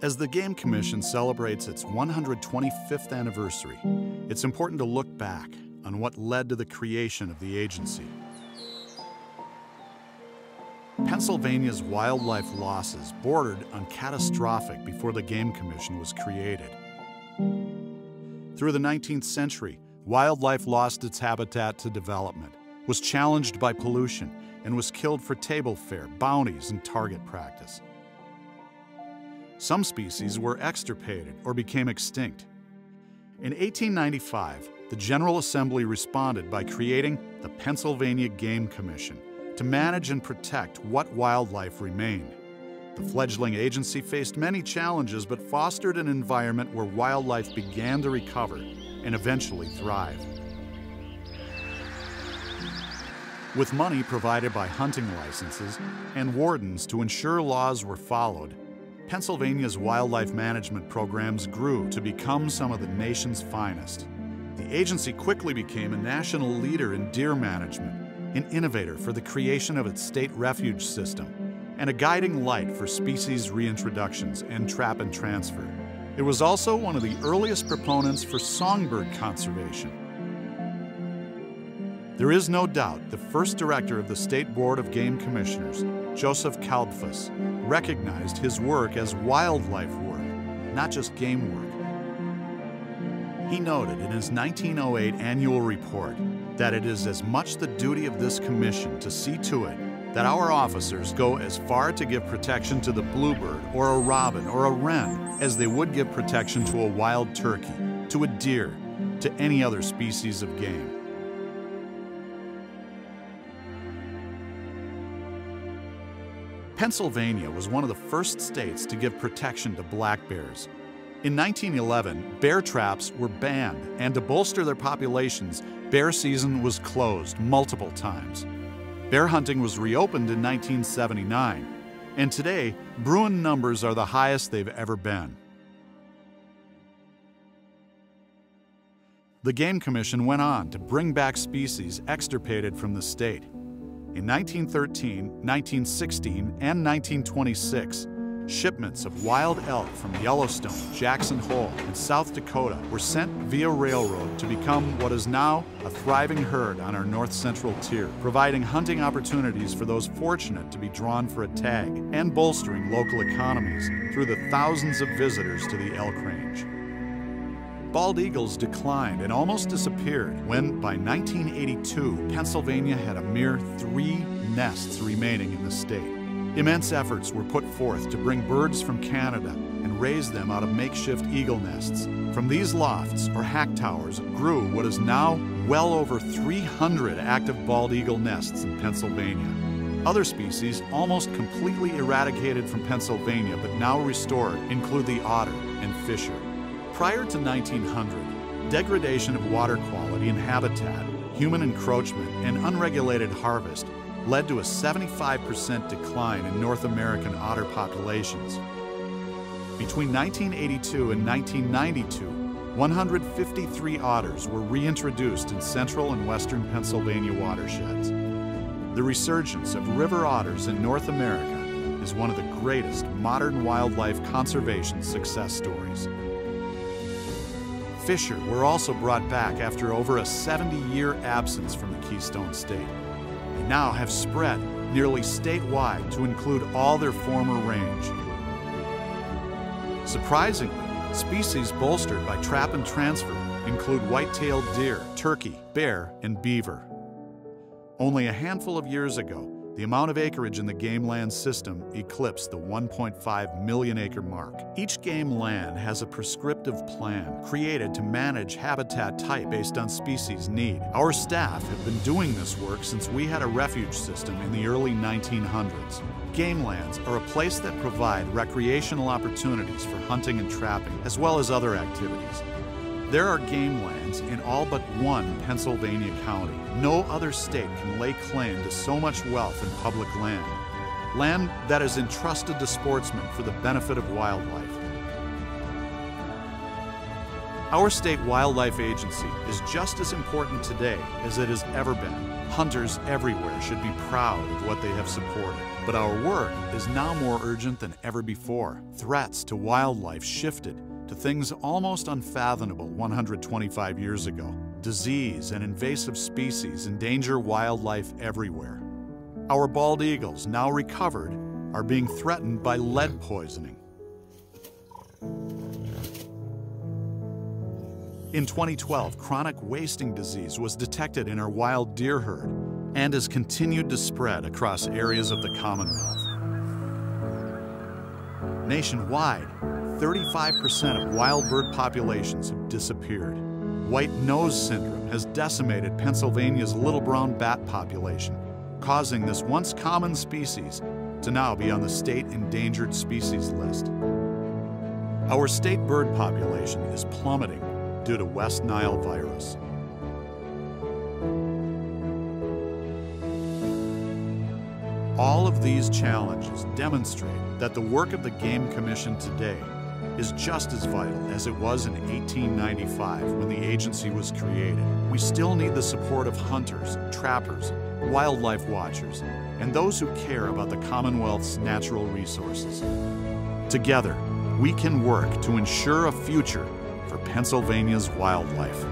As the Game Commission celebrates its 125th anniversary, it's important to look back on what led to the creation of the agency. Pennsylvania's wildlife losses bordered on catastrophic before the Game Commission was created. Through the 19th century, wildlife lost its habitat to development, was challenged by pollution, and was killed for table fare, bounties, and target practice. Some species were extirpated or became extinct. In 1895, the General Assembly responded by creating the Pennsylvania Game Commission to manage and protect what wildlife remained. The fledgling agency faced many challenges but fostered an environment where wildlife began to recover and eventually thrive. With money provided by hunting licenses and wardens to ensure laws were followed, Pennsylvania's wildlife management programs grew to become some of the nation's finest. The agency quickly became a national leader in deer management, an innovator for the creation of its state refuge system, and a guiding light for species reintroductions and trap and transfer. It was also one of the earliest proponents for songbird conservation. There is no doubt the first director of the State Board of Game Commissioners, Joseph Kalbfus, recognized his work as wildlife work, not just game work. He noted in his 1908 annual report that it is as much the duty of this commission to see to it that our officers go as far to give protection to the bluebird or a robin or a wren as they would give protection to a wild turkey, to a deer, to any other species of game. Pennsylvania was one of the first states to give protection to black bears. In 1911, bear traps were banned, and to bolster their populations, bear season was closed multiple times. Bear hunting was reopened in 1979, and today, Bruin numbers are the highest they've ever been. The Game Commission went on to bring back species extirpated from the state. In 1913, 1916, and 1926, shipments of wild elk from Yellowstone, Jackson Hole, and South Dakota were sent via railroad to become what is now a thriving herd on our north central tier, providing hunting opportunities for those fortunate to be drawn for a tag and bolstering local economies through the thousands of visitors to the elk range. Bald eagles declined and almost disappeared when, by 1982, Pennsylvania had a mere three nests remaining in the state. Immense efforts were put forth to bring birds from Canada and raise them out of makeshift eagle nests. From these lofts, or hack towers, grew what is now well over 300 active bald eagle nests in Pennsylvania. Other species, almost completely eradicated from Pennsylvania but now restored, include the otter and fisher. Prior to 1900, degradation of water quality and habitat, human encroachment, and unregulated harvest led to a 75% decline in North American otter populations. Between 1982 and 1992, 153 otters were reintroduced in central and western Pennsylvania watersheds. The resurgence of river otters in North America is one of the greatest modern wildlife conservation success stories fisher were also brought back after over a 70 year absence from the Keystone State and now have spread nearly statewide to include all their former range. Surprisingly, species bolstered by trap and transfer include white-tailed deer, turkey, bear, and beaver. Only a handful of years ago, the amount of acreage in the game land system eclipsed the 1.5 million acre mark. Each game land has a prescriptive plan created to manage habitat type based on species need. Our staff have been doing this work since we had a refuge system in the early 1900s. Game lands are a place that provide recreational opportunities for hunting and trapping, as well as other activities. There are game lands in all but one Pennsylvania county. No other state can lay claim to so much wealth in public land. Land that is entrusted to sportsmen for the benefit of wildlife. Our state wildlife agency is just as important today as it has ever been. Hunters everywhere should be proud of what they have supported. But our work is now more urgent than ever before. Threats to wildlife shifted to things almost unfathomable 125 years ago. Disease and invasive species endanger wildlife everywhere. Our bald eagles, now recovered, are being threatened by lead poisoning. In 2012, chronic wasting disease was detected in our wild deer herd and has continued to spread across areas of the Commonwealth. Nationwide, 35% of wild bird populations have disappeared. White nose syndrome has decimated Pennsylvania's little brown bat population, causing this once common species to now be on the state endangered species list. Our state bird population is plummeting due to West Nile virus. All of these challenges demonstrate that the work of the Game Commission today is just as vital as it was in 1895 when the agency was created. We still need the support of hunters, trappers, wildlife watchers, and those who care about the Commonwealth's natural resources. Together, we can work to ensure a future for Pennsylvania's wildlife.